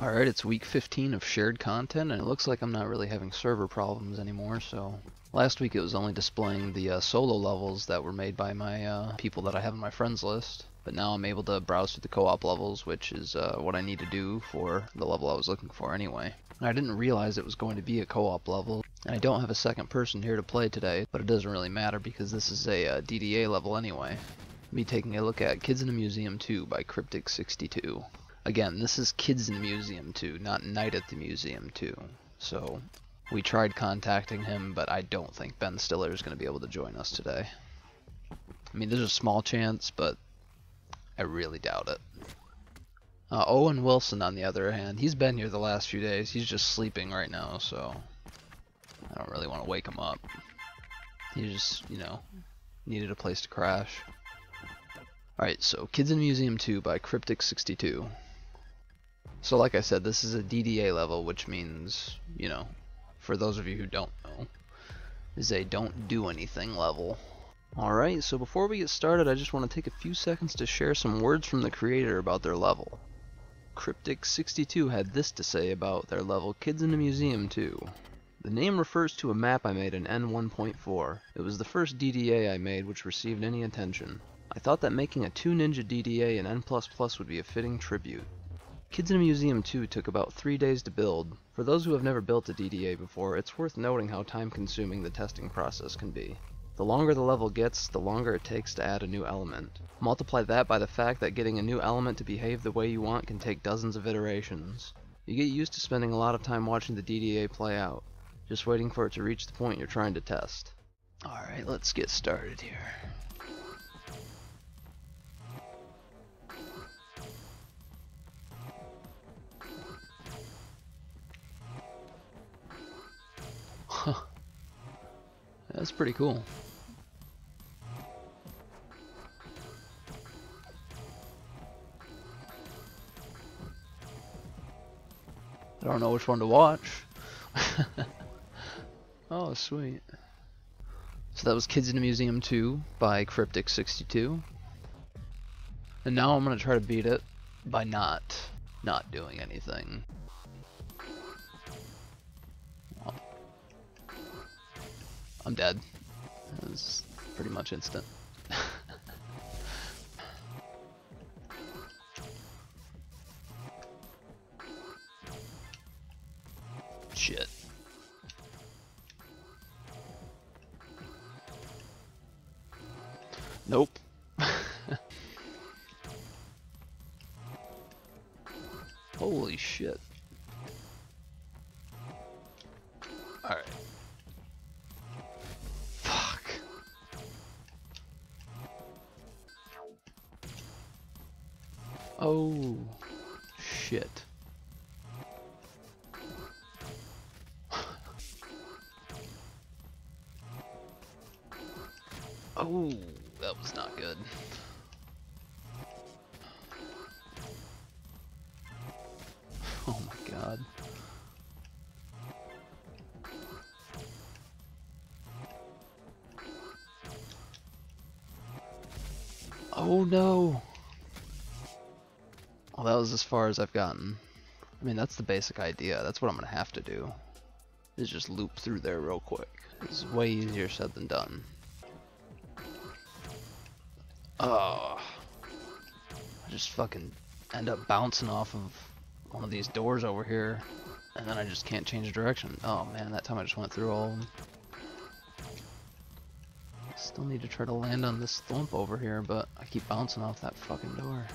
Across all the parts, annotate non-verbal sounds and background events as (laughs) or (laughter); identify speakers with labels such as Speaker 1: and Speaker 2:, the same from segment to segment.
Speaker 1: Alright, it's week 15 of shared content, and it looks like I'm not really having server problems anymore, so... Last week it was only displaying the uh, solo levels that were made by my uh, people that I have on my friends list, but now I'm able to browse through the co-op levels, which is uh, what I need to do for the level I was looking for anyway. I didn't realize it was going to be a co-op level, and I don't have a second person here to play today, but it doesn't really matter because this is a uh, DDA level anyway. Me taking a look at Kids in a Museum 2 by Cryptic62. Again, this is Kids in the Museum 2, not Night at the Museum 2. So, we tried contacting him, but I don't think Ben Stiller is going to be able to join us today. I mean, there's a small chance, but I really doubt it. Uh, Owen Wilson, on the other hand, he's been here the last few days. He's just sleeping right now, so I don't really want to wake him up. He just, you know, needed a place to crash. Alright, so Kids in Museum 2 by Cryptic62. So like I said, this is a DDA level, which means, you know, for those of you who don't know, is a don't do anything level. Alright, so before we get started, I just want to take a few seconds to share some words from the creator about their level. Cryptic62 had this to say about their level Kids in a Museum 2. The name refers to a map I made in N1.4. It was the first DDA I made which received any attention. I thought that making a 2 Ninja DDA in N++ would be a fitting tribute. Kids in a Museum 2 took about 3 days to build. For those who have never built a DDA before, it's worth noting how time consuming the testing process can be. The longer the level gets, the longer it takes to add a new element. Multiply that by the fact that getting a new element to behave the way you want can take dozens of iterations. You get used to spending a lot of time watching the DDA play out, just waiting for it to reach the point you're trying to test. Alright, let's get started here. (laughs) That's pretty cool. I don't know which one to watch. (laughs) oh, sweet. So that was Kids in the Museum 2 by Cryptic62. And now I'm going to try to beat it by not, not doing anything. I'm dead. It was pretty much instant. (laughs) Shit. Nope. (laughs) Holy shit. Oh, shit. (laughs) oh, that was not good. (laughs) Oh my god. Oh no! Well, that was as far as I've gotten. I mean, that's the basic idea. That's what I'm gonna have to do. Is just loop through there real quick. It's way easier said than done. Oh. I just fucking end up bouncing off of one of these doors over here. And then I just can't change direction. Oh man, that time I just went through all of them. Still need to try to land on this thwump over here, but I keep bouncing off that fucking door.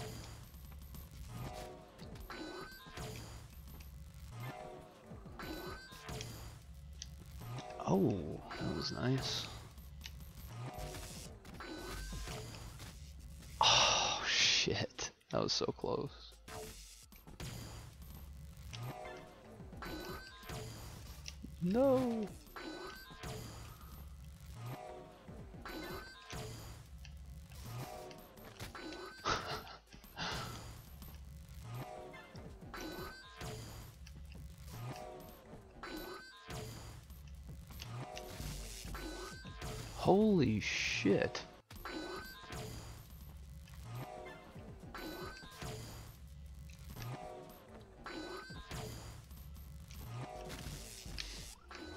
Speaker 1: Oh, that was nice. Oh, shit. That was so close. No! Holy shit.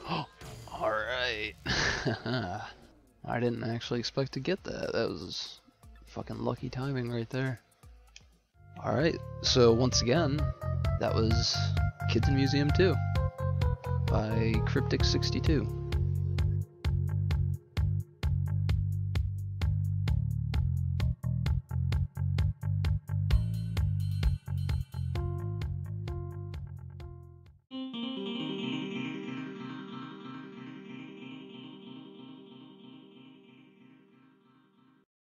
Speaker 1: (gasps) Alright. (laughs) I didn't actually expect to get that. That was fucking lucky timing right there. Alright, so once again, that was Kids in Museum 2 by Cryptic62.